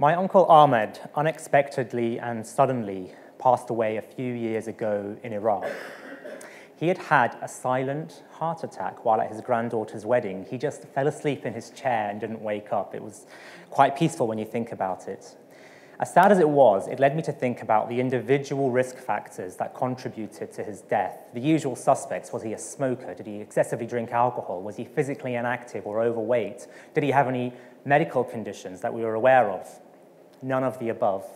My uncle Ahmed unexpectedly and suddenly passed away a few years ago in Iraq. He had had a silent heart attack while at his granddaughter's wedding. He just fell asleep in his chair and didn't wake up. It was quite peaceful when you think about it. As sad as it was, it led me to think about the individual risk factors that contributed to his death. The usual suspects was he a smoker? Did he excessively drink alcohol? Was he physically inactive or overweight? Did he have any medical conditions that we were aware of? None of the above.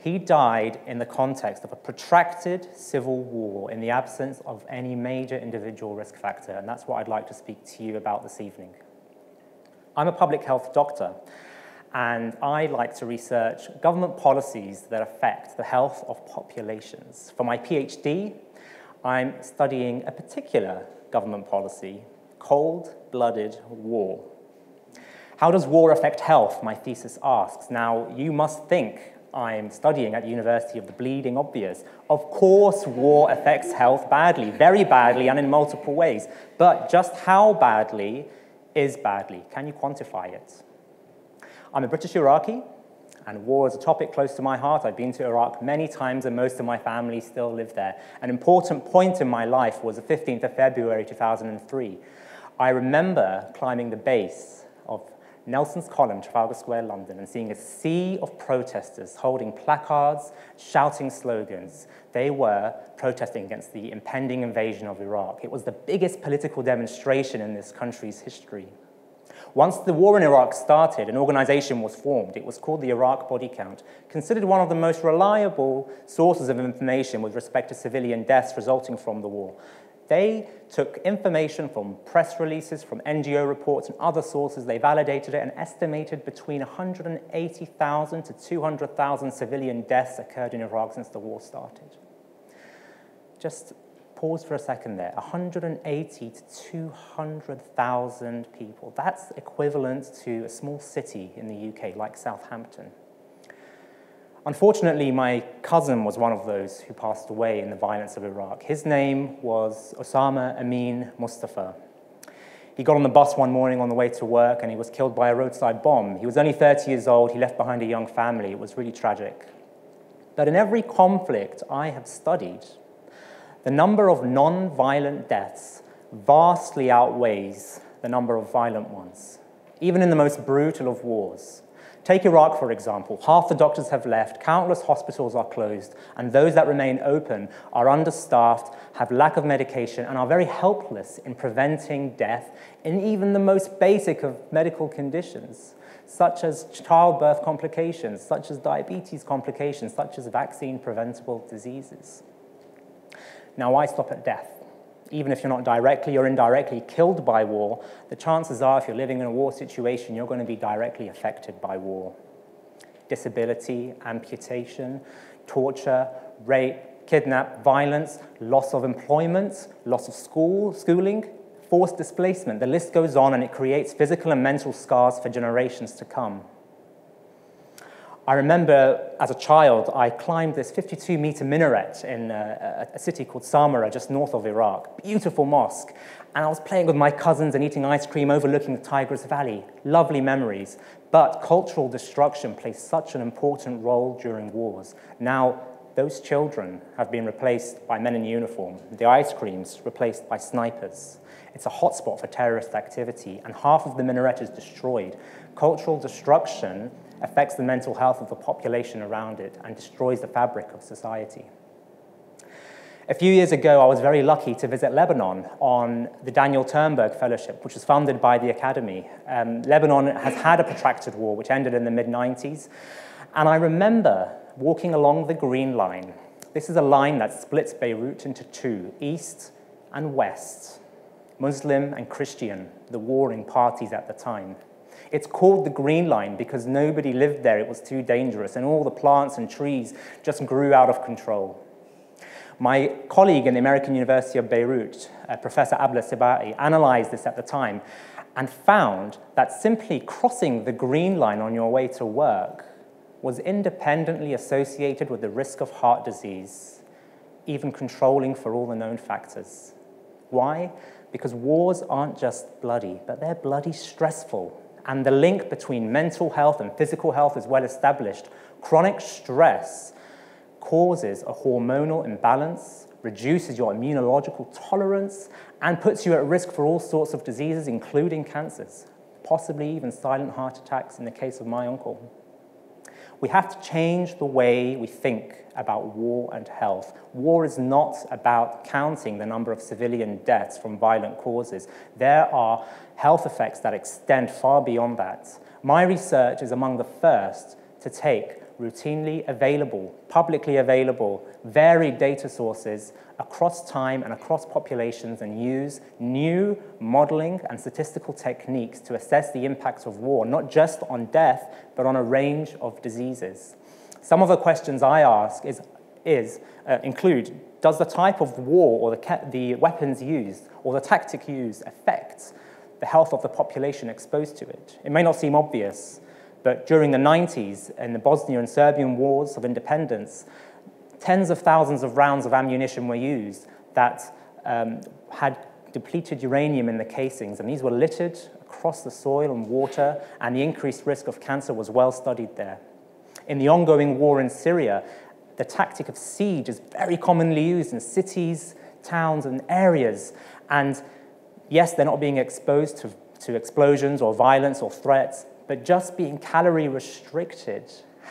He died in the context of a protracted civil war in the absence of any major individual risk factor, and that's what I'd like to speak to you about this evening. I'm a public health doctor, and I like to research government policies that affect the health of populations. For my PhD, I'm studying a particular government policy, cold-blooded war. How does war affect health, my thesis asks. Now, you must think I'm studying at the University of the Bleeding Obvious. Of course, war affects health badly, very badly, and in multiple ways. But just how badly is badly? Can you quantify it? I'm a British Iraqi, and war is a topic close to my heart. I've been to Iraq many times, and most of my family still live there. An important point in my life was the 15th of February 2003. I remember climbing the base Nelson's Column, Trafalgar Square, London, and seeing a sea of protesters holding placards, shouting slogans. They were protesting against the impending invasion of Iraq. It was the biggest political demonstration in this country's history. Once the war in Iraq started, an organization was formed. It was called the Iraq Body Count, considered one of the most reliable sources of information with respect to civilian deaths resulting from the war. They took information from press releases, from NGO reports, and other sources. They validated it and estimated between 180,000 to 200,000 civilian deaths occurred in Iraq since the war started. Just pause for a second there. 180 to 200,000 people. That's equivalent to a small city in the UK like Southampton. Unfortunately, my cousin was one of those who passed away in the violence of Iraq. His name was Osama Amin Mustafa. He got on the bus one morning on the way to work and he was killed by a roadside bomb. He was only 30 years old. He left behind a young family. It was really tragic. But in every conflict I have studied, the number of non-violent deaths vastly outweighs the number of violent ones, even in the most brutal of wars. Take Iraq, for example. Half the doctors have left, countless hospitals are closed, and those that remain open are understaffed, have lack of medication, and are very helpless in preventing death in even the most basic of medical conditions, such as childbirth complications, such as diabetes complications, such as vaccine preventable diseases. Now, why stop at death? Even if you're not directly or indirectly killed by war, the chances are if you're living in a war situation, you're going to be directly affected by war. Disability, amputation, torture, rape, kidnap, violence, loss of employment, loss of school, schooling, forced displacement. The list goes on and it creates physical and mental scars for generations to come. I remember as a child, I climbed this 52 meter minaret in uh, a, a, city called Samarra, just north of Iraq. Beautiful mosque. And I was playing with my cousins and eating ice cream overlooking the Tigris Valley. Lovely memories. But cultural destruction plays such an important role during wars. Now, those children have been replaced by men in uniform, the ice creams replaced by snipers. It's a hotspot for terrorist activity, and half of the minaret is destroyed. Cultural destruction affects the mental health of the population around it, and destroys the fabric of society. A few years ago, I was very lucky to visit Lebanon on the Daniel Turnberg Fellowship, which was funded by the Academy. Um, Lebanon has had a protracted war, which ended in the mid-90s. And I remember walking along the Green Line. This is a line that splits Beirut into two, east and west, Muslim and Christian, the warring parties at the time. It's called the Green Line because nobody lived there. It was too dangerous, and all the plants and trees just grew out of control. My colleague in the American University of Beirut, uh, Professor Abla Sibai, analyzed this at the time and found that simply crossing the Green Line on your way to work was independently associated with the risk of heart disease, even controlling for all the known factors. Why? Because wars aren't just bloody, but they're bloody stressful and the link between mental health and physical health is well established. Chronic stress causes a hormonal imbalance, reduces your immunological tolerance, and puts you at risk for all sorts of diseases, including cancers, possibly even silent heart attacks in the case of my uncle. We have to change the way we think about war and health. War is not about counting the number of civilian deaths from violent causes. There are health effects that extend far beyond that. My research is among the first to take routinely available, publicly available, varied data sources across time and across populations and use new modeling and statistical techniques to assess the impacts of war, not just on death, but on a range of diseases. Some of the questions I ask is, is uh, include, does the type of war or the, the weapons used or the tactic used affect the health of the population exposed to it? It may not seem obvious, but during the 90s, in the Bosnia and Serbian wars of independence, tens of thousands of rounds of ammunition were used that um, had depleted uranium in the casings, and these were littered across the soil and water, and the increased risk of cancer was well studied there. In the ongoing war in Syria, the tactic of siege is very commonly used in cities, towns, and areas. And yes, they're not being exposed to, to explosions or violence or threats, but just being calorie restricted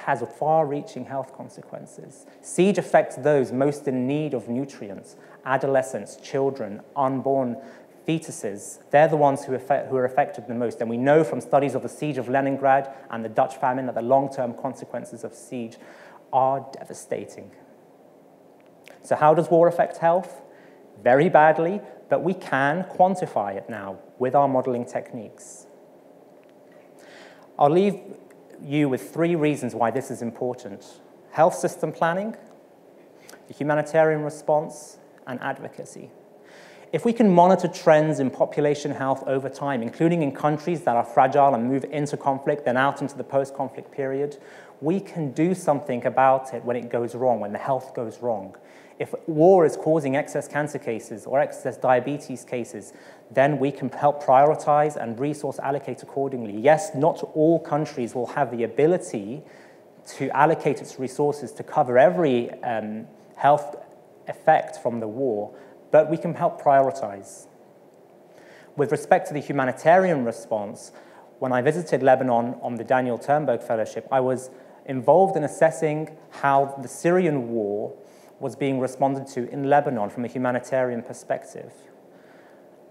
has far-reaching health consequences. Siege affects those most in need of nutrients, adolescents, children, unborn fetuses. They're the ones who, who are affected the most. And we know from studies of the siege of Leningrad and the Dutch famine that the long-term consequences of siege are devastating. So how does war affect health? Very badly, but we can quantify it now with our modeling techniques. I'll leave you with three reasons why this is important. Health system planning, the humanitarian response, and advocacy. If we can monitor trends in population health over time, including in countries that are fragile and move into conflict, then out into the post-conflict period, we can do something about it when it goes wrong, when the health goes wrong. If war is causing excess cancer cases or excess diabetes cases, then we can help prioritize and resource allocate accordingly. Yes, not all countries will have the ability to allocate its resources to cover every um, health effect from the war, but we can help prioritize. With respect to the humanitarian response, when I visited Lebanon on the Daniel Turnberg Fellowship, I was involved in assessing how the Syrian war was being responded to in Lebanon from a humanitarian perspective.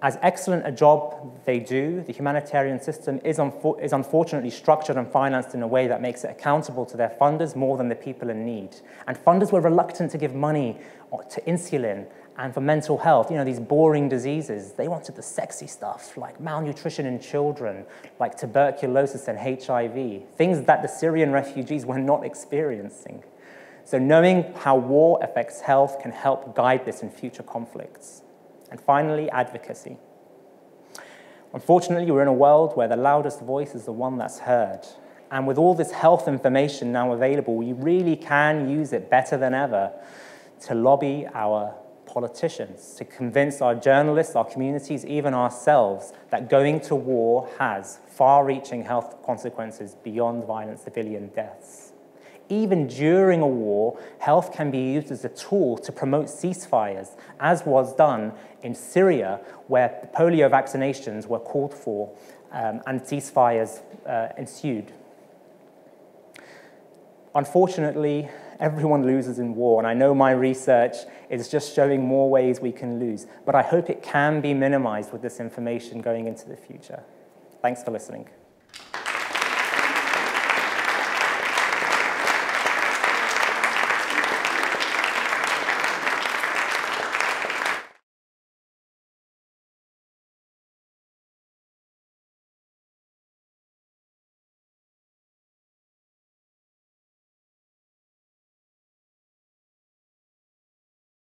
As excellent a job they do, the humanitarian system is, is unfortunately structured and financed in a way that makes it accountable to their funders more than the people in need. And funders were reluctant to give money uh, to insulin and for mental health, you know, these boring diseases. They wanted the sexy stuff, like malnutrition in children, like tuberculosis and HIV, things that the Syrian refugees were not experiencing. So knowing how war affects health can help guide this in future conflicts. And finally, advocacy. Unfortunately, we're in a world where the loudest voice is the one that's heard. And with all this health information now available, we really can use it better than ever to lobby our politicians, to convince our journalists, our communities, even ourselves, that going to war has far-reaching health consequences beyond violent civilian deaths even during a war, health can be used as a tool to promote ceasefires, as was done in Syria, where polio vaccinations were called for um, and ceasefires uh, ensued. Unfortunately, everyone loses in war, and I know my research is just showing more ways we can lose, but I hope it can be minimized with this information going into the future. Thanks for listening.